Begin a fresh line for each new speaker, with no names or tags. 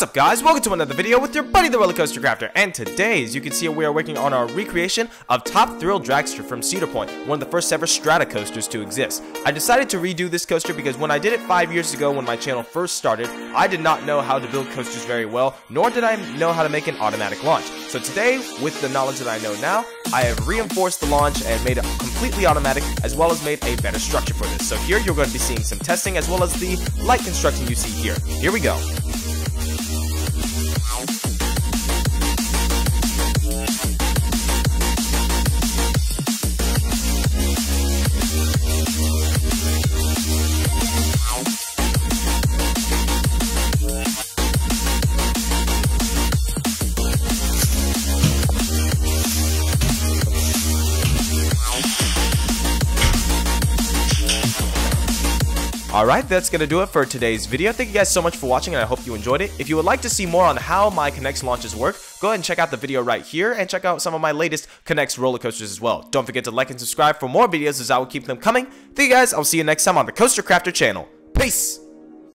What's up guys, welcome to another video with your buddy the Roller Coaster Crafter, and today, as you can see, we are working on our recreation of Top Thrill Dragster from Cedar Point, one of the first ever strata coasters to exist. I decided to redo this coaster because when I did it 5 years ago when my channel first started, I did not know how to build coasters very well, nor did I know how to make an automatic launch. So today, with the knowledge that I know now, I have reinforced the launch and made it completely automatic, as well as made a better structure for this. So here you're going to be seeing some testing as well as the light construction you see here. Here we go. Alright, that's to do it for today's video. Thank you guys so much for watching and I hope you enjoyed it. If you would like to see more on how my K'NEX launches work, go ahead and check out the video right here and check out some of my latest K'NEX roller coasters as well. Don't forget to like and subscribe for more videos as I will keep them coming. Thank you guys, I'll see you next time on the Coaster Crafter channel. Peace!